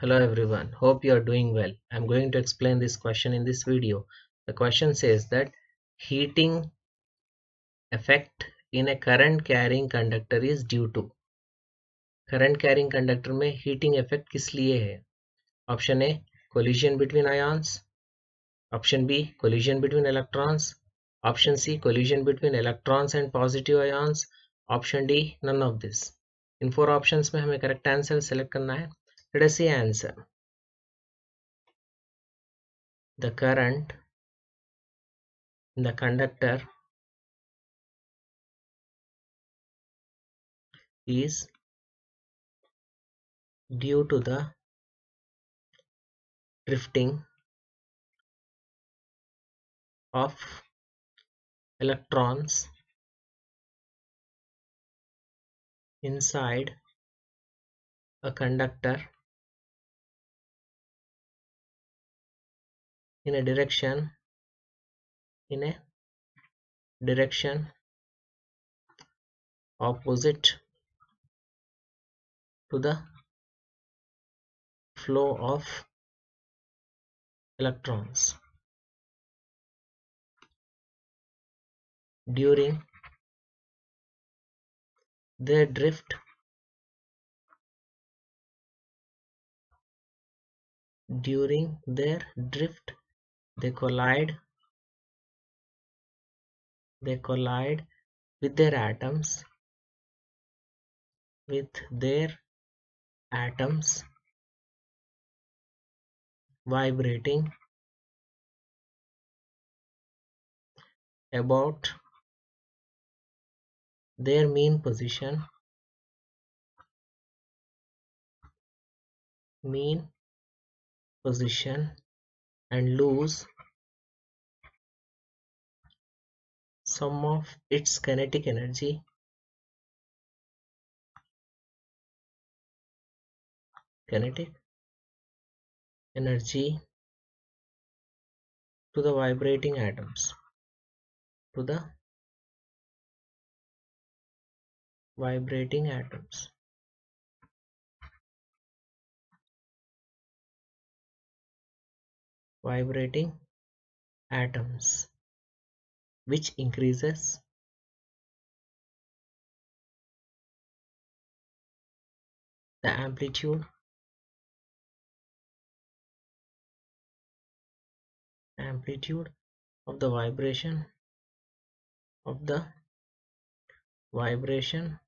Hello everyone, hope you are doing well. I'm going to explain this question in this video. The question says that heating effect in a current carrying conductor is due to current carrying conductor में heating effect किस लिए है Option A collision between ions Option B collision between electrons Option C collision between electrons and positive ions Option D none of this इन four options में हमें correct answer select करना है let us see answer the current in the conductor is due to the drifting of electrons inside a conductor in a direction in a direction opposite to the flow of electrons during their drift during their drift they collide they collide with their atoms with their atoms vibrating about their mean position mean position and lose some of its kinetic energy. Kinetic energy to the vibrating atoms to the vibrating atoms vibrating atoms which increases the amplitude amplitude of the vibration of the vibration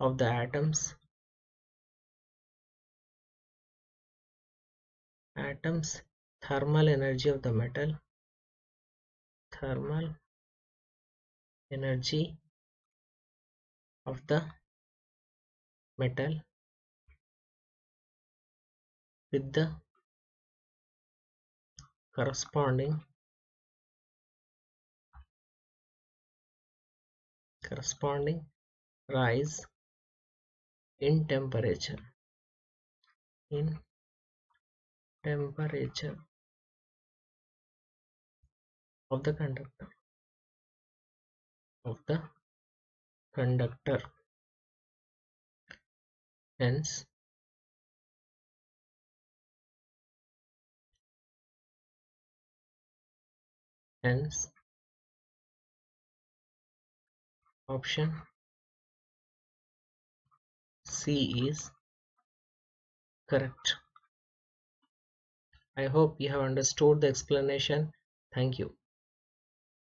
of the atoms atoms thermal energy of the metal thermal energy of the metal with the corresponding corresponding rise in temperature in temperature of the conductor. Of the conductor. Hence hence option C is correct I hope you have understood the explanation. Thank you.